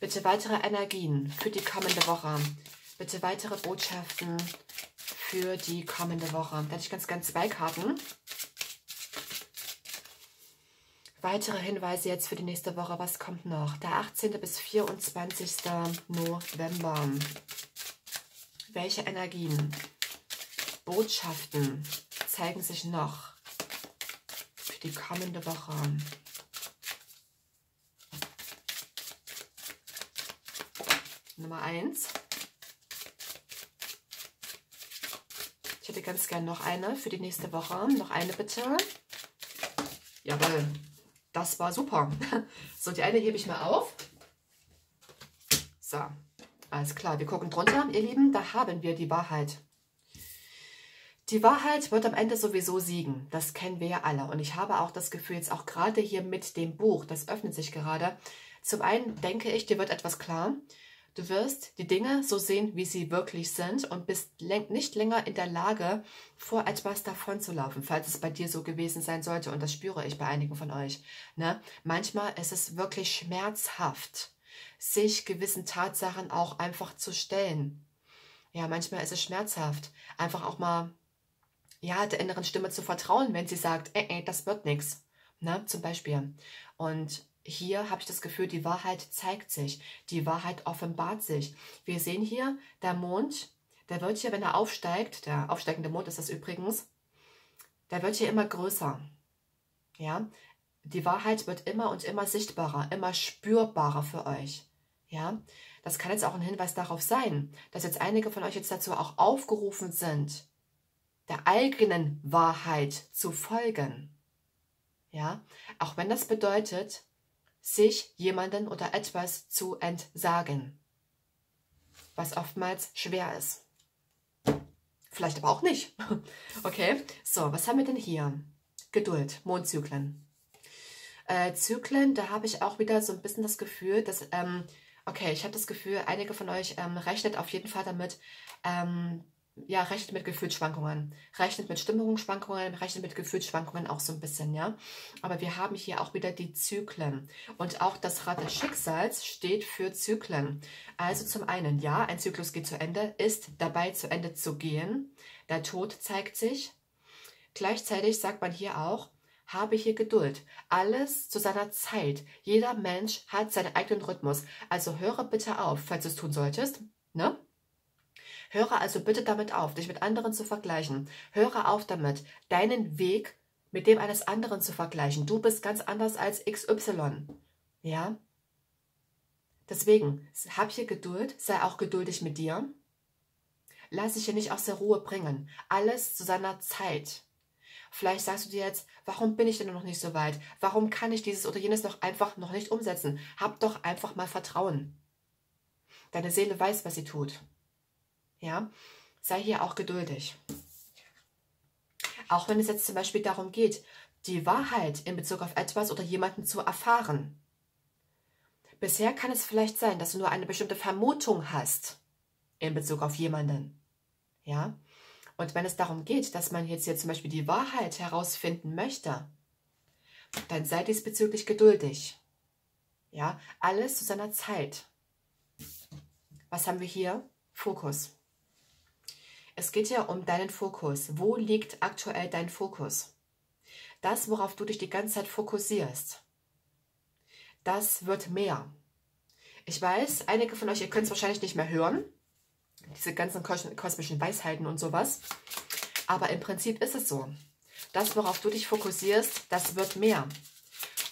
S1: Bitte weitere Energien für die kommende Woche. Bitte weitere Botschaften für die kommende Woche. Da hätte ich ganz, ganz zwei Karten. Weitere Hinweise jetzt für die nächste Woche. Was kommt noch? Der 18. bis 24. November. Welche Energien, Botschaften zeigen sich noch für die kommende Woche? Nummer 1. Ich hätte ganz gern noch eine für die nächste Woche. Noch eine bitte. Jawohl. Das war super. So, die eine hebe ich mal auf. So, alles klar. Wir gucken drunter, ihr Lieben. Da haben wir die Wahrheit. Die Wahrheit wird am Ende sowieso siegen. Das kennen wir ja alle. Und ich habe auch das Gefühl, jetzt auch gerade hier mit dem Buch, das öffnet sich gerade. Zum einen denke ich, dir wird etwas klar. Du wirst die Dinge so sehen, wie sie wirklich sind und bist nicht länger in der Lage, vor etwas davonzulaufen, falls es bei dir so gewesen sein sollte. Und das spüre ich bei einigen von euch. Ne? Manchmal ist es wirklich schmerzhaft, sich gewissen Tatsachen auch einfach zu stellen. Ja, manchmal ist es schmerzhaft, einfach auch mal ja, der inneren Stimme zu vertrauen, wenn sie sagt, äh, äh, das wird nichts. Ne? Zum Beispiel. Und hier habe ich das Gefühl, die Wahrheit zeigt sich, die Wahrheit offenbart sich. Wir sehen hier, der Mond, der wird hier, wenn er aufsteigt, der aufsteigende Mond ist das übrigens, der wird hier immer größer. Ja, die Wahrheit wird immer und immer sichtbarer, immer spürbarer für euch. Ja, das kann jetzt auch ein Hinweis darauf sein, dass jetzt einige von euch jetzt dazu auch aufgerufen sind, der eigenen Wahrheit zu folgen. Ja, auch wenn das bedeutet, sich jemanden oder etwas zu entsagen, was oftmals schwer ist. Vielleicht aber auch nicht. Okay, so, was haben wir denn hier? Geduld, Mondzyklen. Äh, Zyklen, da habe ich auch wieder so ein bisschen das Gefühl, dass, ähm, okay, ich habe das Gefühl, einige von euch ähm, rechnet auf jeden Fall damit, ähm, ja, rechnet mit Gefühlsschwankungen, rechnet mit Stimmungsschwankungen, rechnet mit Gefühlsschwankungen auch so ein bisschen, ja. Aber wir haben hier auch wieder die Zyklen. Und auch das Rad des Schicksals steht für Zyklen. Also zum einen, ja, ein Zyklus geht zu Ende, ist dabei zu Ende zu gehen. Der Tod zeigt sich. Gleichzeitig sagt man hier auch, habe hier Geduld. Alles zu seiner Zeit. Jeder Mensch hat seinen eigenen Rhythmus. Also höre bitte auf, falls du es tun solltest. Ne? Höre also bitte damit auf, dich mit anderen zu vergleichen. Höre auf damit, deinen Weg mit dem eines anderen zu vergleichen. Du bist ganz anders als XY. Ja? Deswegen, hab hier Geduld, sei auch geduldig mit dir. Lass dich hier nicht aus der Ruhe bringen. Alles zu seiner Zeit. Vielleicht sagst du dir jetzt, warum bin ich denn noch nicht so weit? Warum kann ich dieses oder jenes noch einfach noch nicht umsetzen? Hab doch einfach mal Vertrauen. Deine Seele weiß, was sie tut. Ja, sei hier auch geduldig. Auch wenn es jetzt zum Beispiel darum geht, die Wahrheit in Bezug auf etwas oder jemanden zu erfahren. Bisher kann es vielleicht sein, dass du nur eine bestimmte Vermutung hast in Bezug auf jemanden. Ja? Und wenn es darum geht, dass man jetzt hier zum Beispiel die Wahrheit herausfinden möchte, dann sei diesbezüglich geduldig. Ja, alles zu seiner Zeit. Was haben wir hier? Fokus. Es geht ja um deinen Fokus. Wo liegt aktuell dein Fokus? Das, worauf du dich die ganze Zeit fokussierst, das wird mehr. Ich weiß, einige von euch, ihr könnt es wahrscheinlich nicht mehr hören, diese ganzen kosmischen Weisheiten und sowas. Aber im Prinzip ist es so. Das, worauf du dich fokussierst, das wird mehr.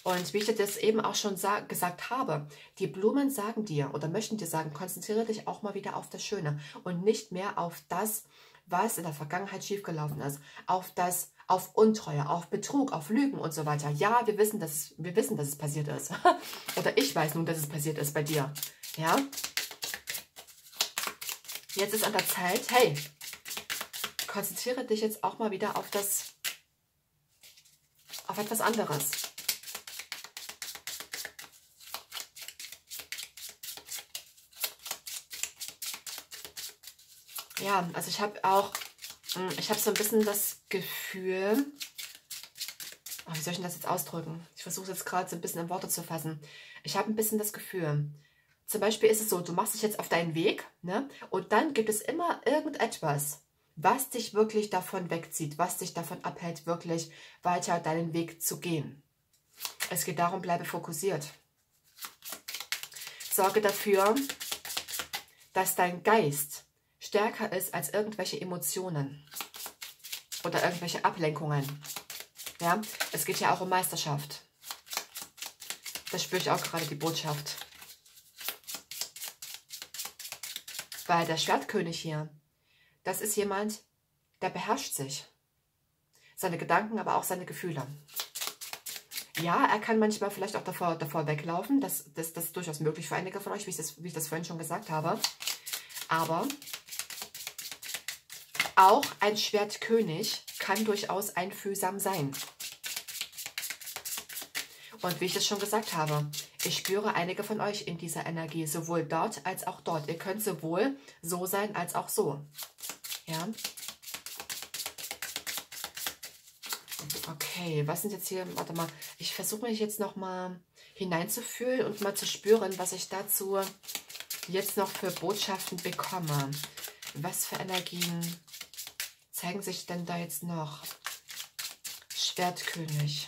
S1: Und wie ich das eben auch schon gesagt habe, die Blumen sagen dir oder möchten dir sagen, konzentriere dich auch mal wieder auf das Schöne und nicht mehr auf das, was in der Vergangenheit schiefgelaufen ist, auf das, auf Untreue, auf Betrug, auf Lügen und so weiter. Ja, wir wissen, dass es, wir wissen, dass es passiert ist. oder ich weiß nun, dass es passiert ist bei dir. Ja. Jetzt ist an der Zeit, hey, konzentriere dich jetzt auch mal wieder auf das, auf etwas anderes. Ja, also ich habe auch, hm, ich habe so ein bisschen das Gefühl, oh, wie soll ich denn das jetzt ausdrücken? Ich versuche es jetzt gerade so ein bisschen in Worte zu fassen. Ich habe ein bisschen das Gefühl, zum Beispiel ist es so, du machst dich jetzt auf deinen Weg ne? und dann gibt es immer irgendetwas, was dich wirklich davon wegzieht, was dich davon abhält, wirklich weiter deinen Weg zu gehen. Es geht darum, bleibe fokussiert. Sorge dafür, dass dein Geist stärker ist als irgendwelche Emotionen oder irgendwelche Ablenkungen. Ja, es geht ja auch um Meisterschaft. Das spüre ich auch gerade die Botschaft. Weil der Schwertkönig hier, das ist jemand, der beherrscht sich. Seine Gedanken, aber auch seine Gefühle. Ja, er kann manchmal vielleicht auch davor, davor weglaufen. Das, das, das ist durchaus möglich für einige von euch, wie ich, das, wie ich das vorhin schon gesagt habe. Aber auch ein Schwertkönig kann durchaus einfühlsam sein. Und wie ich das schon gesagt habe, Ich spüre einige von euch in dieser Energie, sowohl dort als auch dort. Ihr könnt sowohl so sein als auch so. Ja. Okay, was sind jetzt hier, warte mal, ich versuche mich jetzt noch mal hineinzufühlen und mal zu spüren, was ich dazu jetzt noch für Botschaften bekomme. Was für Energien zeigen sich denn da jetzt noch? Schwertkönig.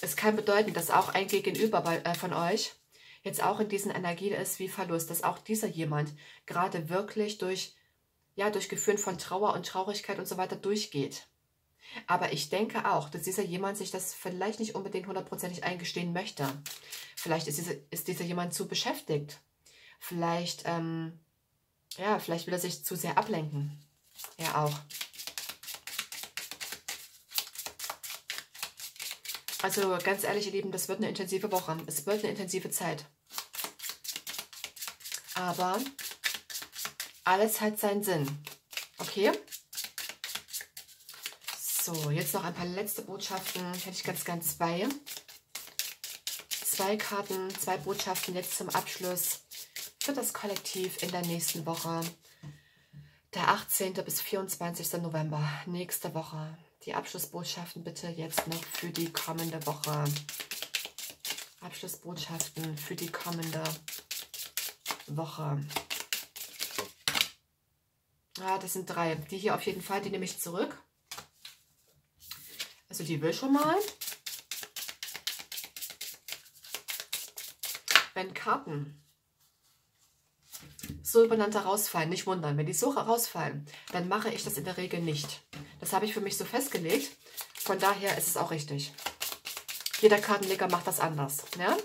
S1: Es kann bedeuten, dass auch ein Gegenüber bei, äh, von euch jetzt auch in diesen Energien ist wie Verlust, dass auch dieser jemand gerade wirklich durch, ja, durch Gefühl von Trauer und Traurigkeit und so weiter durchgeht. Aber ich denke auch, dass dieser jemand sich das vielleicht nicht unbedingt hundertprozentig eingestehen möchte. Vielleicht ist dieser, ist dieser jemand zu beschäftigt. Vielleicht, ähm, ja, vielleicht will er sich zu sehr ablenken. Er auch. Also ganz ehrlich, ihr Lieben, das wird eine intensive Woche. Es wird eine intensive Zeit. Aber alles hat seinen Sinn. Okay? So, jetzt noch ein paar letzte Botschaften. Hätte ich ganz, ganz zwei. Zwei Karten, zwei Botschaften jetzt zum Abschluss für das Kollektiv in der nächsten Woche. Der 18. bis 24. November, nächste Woche. Die Abschlussbotschaften bitte jetzt noch für die kommende Woche. Abschlussbotschaften für die kommende Woche. Ah, das sind drei. Die hier auf jeden Fall, die nehme ich zurück. Also die will schon mal. Wenn Karten so übereinander rausfallen, nicht wundern, wenn die so rausfallen, dann mache ich das in der Regel nicht. Das habe ich für mich so festgelegt. Von daher ist es auch richtig. Jeder Kartenleger macht das anders. Ja?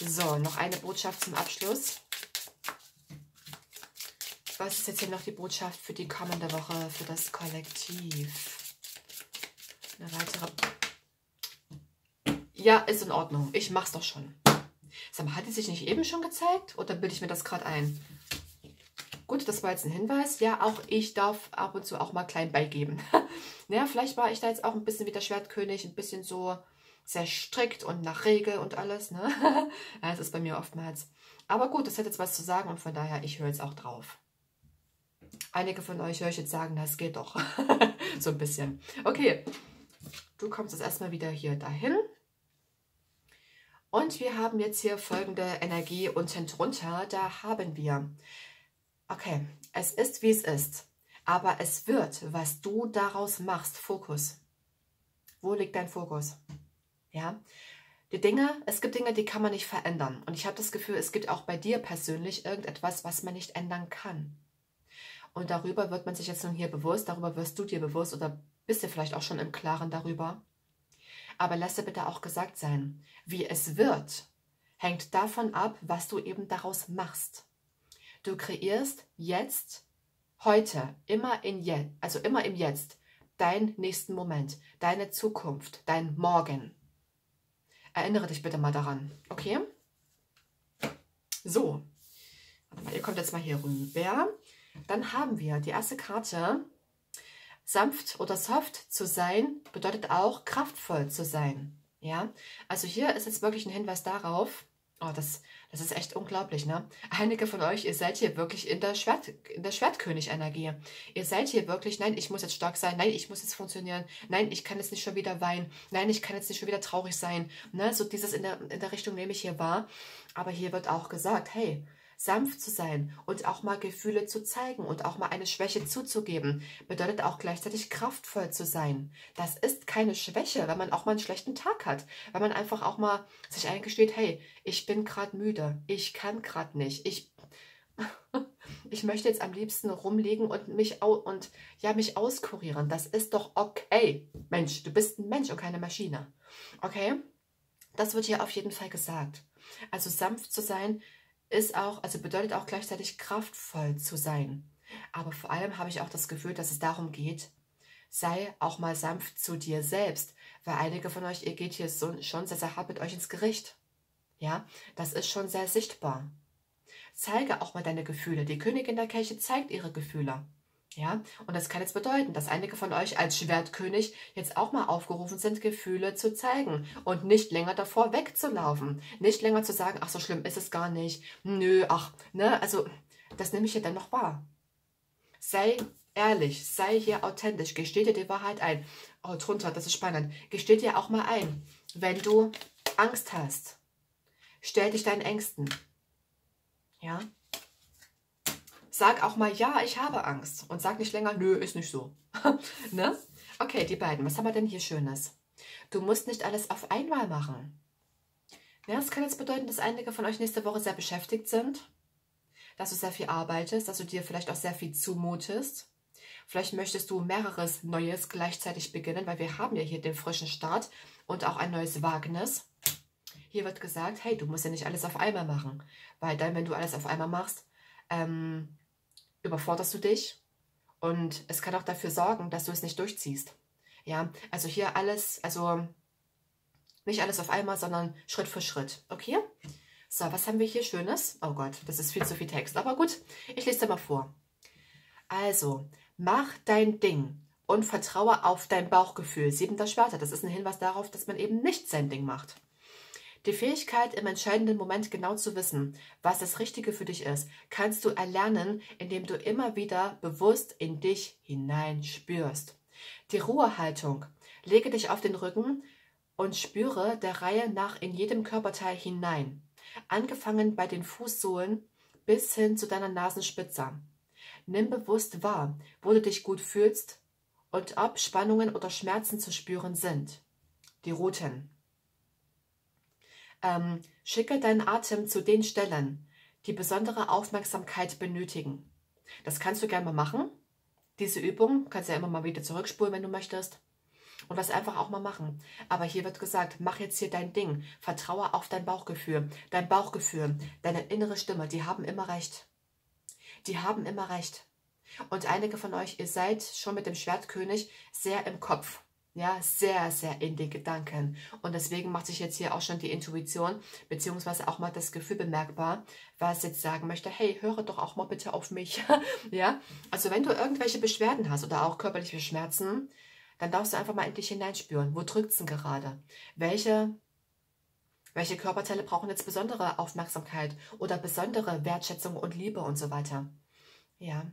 S1: So, noch eine Botschaft zum Abschluss was ist jetzt hier noch die Botschaft für die kommende Woche, für das Kollektiv? Eine weitere... Ja, ist in Ordnung. Ich mach's doch schon. Sag mal, hat die sich nicht eben schon gezeigt? Oder bilde ich mir das gerade ein? Gut, das war jetzt ein Hinweis. Ja, auch ich darf ab und zu auch mal klein beigeben. naja, vielleicht war ich da jetzt auch ein bisschen wie der Schwertkönig, ein bisschen so sehr strikt und nach Regel und alles. Ne? ja, das ist bei mir oftmals. Aber gut, das hat jetzt was zu sagen und von daher, ich höre jetzt auch drauf. Einige von euch höre ich jetzt sagen, das geht doch. so ein bisschen. Okay, du kommst jetzt erstmal wieder hier dahin. Und wir haben jetzt hier folgende Energie unten drunter. Da haben wir, okay, es ist, wie es ist. Aber es wird, was du daraus machst, Fokus. Wo liegt dein Fokus? Ja, die Dinge, es gibt Dinge, die kann man nicht verändern. Und ich habe das Gefühl, es gibt auch bei dir persönlich irgendetwas, was man nicht ändern kann. Und darüber wird man sich jetzt nun hier bewusst, darüber wirst du dir bewusst oder bist du vielleicht auch schon im Klaren darüber. Aber lass dir bitte auch gesagt sein, wie es wird, hängt davon ab, was du eben daraus machst. Du kreierst jetzt, heute, immer in jetzt, also immer im Jetzt, deinen nächsten Moment, deine Zukunft, dein Morgen. Erinnere dich bitte mal daran, okay? So, ihr kommt jetzt mal hier rüber. Dann haben wir die erste Karte. Sanft oder soft zu sein bedeutet auch kraftvoll zu sein. Ja, also hier ist jetzt wirklich ein Hinweis darauf, oh, das, das ist echt unglaublich, ne? Einige von euch, ihr seid hier wirklich in der, Schwert, in der Schwertkönig-Energie. Ihr seid hier wirklich, nein, ich muss jetzt stark sein, nein, ich muss jetzt funktionieren, nein, ich kann jetzt nicht schon wieder weinen, nein, ich kann jetzt nicht schon wieder traurig sein. Ne? So dieses in der, in der Richtung nehme ich hier wahr. Aber hier wird auch gesagt, hey, sanft zu sein und auch mal Gefühle zu zeigen und auch mal eine Schwäche zuzugeben, bedeutet auch gleichzeitig kraftvoll zu sein. Das ist keine Schwäche, wenn man auch mal einen schlechten Tag hat, wenn man einfach auch mal sich eingesteht, hey, ich bin gerade müde, ich kann gerade nicht, ich ich möchte jetzt am liebsten rumlegen und mich und ja mich auskurieren. Das ist doch okay. Mensch, du bist ein Mensch und keine Maschine. Okay? Das wird hier auf jeden Fall gesagt. Also sanft zu sein, ist auch, also bedeutet auch gleichzeitig kraftvoll zu sein. Aber vor allem habe ich auch das Gefühl, dass es darum geht, sei auch mal sanft zu dir selbst, weil einige von euch, ihr geht hier so, schon sehr, sehr hart mit euch ins Gericht. Ja, das ist schon sehr sichtbar. Zeige auch mal deine Gefühle. Die Königin der Kelche zeigt ihre Gefühle. Ja, und das kann jetzt bedeuten, dass einige von euch als Schwertkönig jetzt auch mal aufgerufen sind, Gefühle zu zeigen und nicht länger davor wegzulaufen. Nicht länger zu sagen, ach, so schlimm ist es gar nicht. Nö, ach, ne, also, das nehme ich ja dann noch wahr. Sei ehrlich, sei hier authentisch, gesteh dir die Wahrheit ein. Oh, drunter, das ist spannend. Gesteh dir auch mal ein, wenn du Angst hast. Stell dich deinen Ängsten. Ja, Sag auch mal, ja, ich habe Angst. Und sag nicht länger, nö, ist nicht so. ne? Okay, die beiden. Was haben wir denn hier Schönes? Du musst nicht alles auf einmal machen. Ja, das kann jetzt bedeuten, dass einige von euch nächste Woche sehr beschäftigt sind. Dass du sehr viel arbeitest, dass du dir vielleicht auch sehr viel zumutest. Vielleicht möchtest du mehreres Neues gleichzeitig beginnen, weil wir haben ja hier den frischen Start und auch ein neues Wagnis. Hier wird gesagt, hey, du musst ja nicht alles auf einmal machen. Weil dann, wenn du alles auf einmal machst, ähm, überforderst du dich und es kann auch dafür sorgen, dass du es nicht durchziehst. Ja, also hier alles, also nicht alles auf einmal, sondern Schritt für Schritt. Okay? So, was haben wir hier Schönes? Oh Gott, das ist viel zu viel Text. Aber gut, ich lese dir mal vor. Also, mach dein Ding und vertraue auf dein Bauchgefühl. Siebenter Schwerter, das ist ein Hinweis darauf, dass man eben nicht sein Ding macht. Die Fähigkeit, im entscheidenden Moment genau zu wissen, was das Richtige für dich ist, kannst du erlernen, indem du immer wieder bewusst in dich hinein spürst. Die Ruhehaltung. Lege dich auf den Rücken und spüre der Reihe nach in jedem Körperteil hinein. Angefangen bei den Fußsohlen bis hin zu deiner Nasenspitze. Nimm bewusst wahr, wo du dich gut fühlst und ob Spannungen oder Schmerzen zu spüren sind. Die Routen. Ähm, schicke deinen Atem zu den Stellen, die besondere Aufmerksamkeit benötigen. Das kannst du gerne mal machen. Diese Übung kannst du ja immer mal wieder zurückspulen, wenn du möchtest. Und das einfach auch mal machen. Aber hier wird gesagt, mach jetzt hier dein Ding. Vertraue auf dein Bauchgefühl. Dein Bauchgefühl, deine innere Stimme, die haben immer recht. Die haben immer recht. Und einige von euch, ihr seid schon mit dem Schwertkönig sehr im Kopf. Ja, sehr, sehr in den Gedanken. Und deswegen macht sich jetzt hier auch schon die Intuition, beziehungsweise auch mal das Gefühl bemerkbar, was jetzt sagen möchte, hey, höre doch auch mal bitte auf mich. ja, also wenn du irgendwelche Beschwerden hast oder auch körperliche Schmerzen, dann darfst du einfach mal in dich hineinspüren. Wo drückt es denn gerade? Welche, welche Körperteile brauchen jetzt besondere Aufmerksamkeit oder besondere Wertschätzung und Liebe und so weiter? Ja,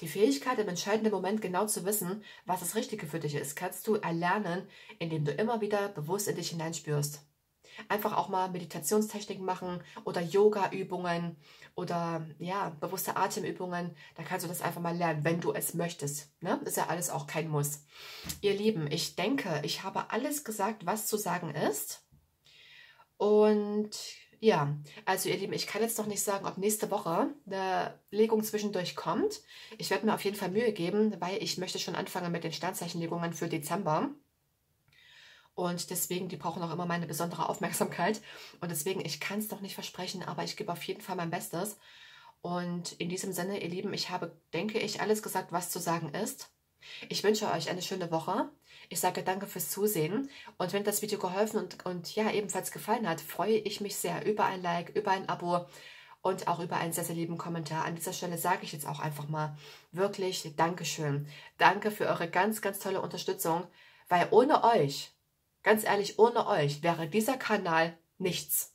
S1: die Fähigkeit, im entscheidenden Moment genau zu wissen, was das Richtige für dich ist, kannst du erlernen, indem du immer wieder bewusst in dich hineinspürst. Einfach auch mal Meditationstechniken machen oder Yoga-Übungen oder ja, bewusste Atemübungen. Da kannst du das einfach mal lernen, wenn du es möchtest. Ne? Ist ja alles auch kein Muss. Ihr Lieben, ich denke, ich habe alles gesagt, was zu sagen ist. Und ja, also ihr Lieben, ich kann jetzt noch nicht sagen, ob nächste Woche eine Legung zwischendurch kommt. Ich werde mir auf jeden Fall Mühe geben, weil ich möchte schon anfangen mit den Sternzeichenlegungen für Dezember. Und deswegen, die brauchen auch immer meine besondere Aufmerksamkeit. Und deswegen, ich kann es noch nicht versprechen, aber ich gebe auf jeden Fall mein Bestes. Und in diesem Sinne, ihr Lieben, ich habe, denke ich, alles gesagt, was zu sagen ist. Ich wünsche euch eine schöne Woche. Ich sage danke fürs Zusehen und wenn das Video geholfen und, und ja ebenfalls gefallen hat, freue ich mich sehr über ein Like, über ein Abo und auch über einen sehr, sehr lieben Kommentar. An dieser Stelle sage ich jetzt auch einfach mal wirklich Dankeschön. Danke für eure ganz, ganz tolle Unterstützung, weil ohne euch, ganz ehrlich, ohne euch wäre dieser Kanal nichts.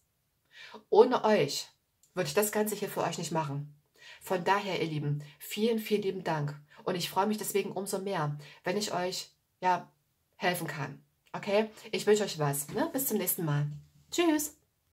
S1: Ohne euch würde ich das Ganze hier für euch nicht machen. Von daher, ihr Lieben, vielen, vielen lieben Dank. Und ich freue mich deswegen umso mehr, wenn ich euch ja helfen kann. Okay? Ich wünsche euch was. Ne? Bis zum nächsten Mal. Tschüss.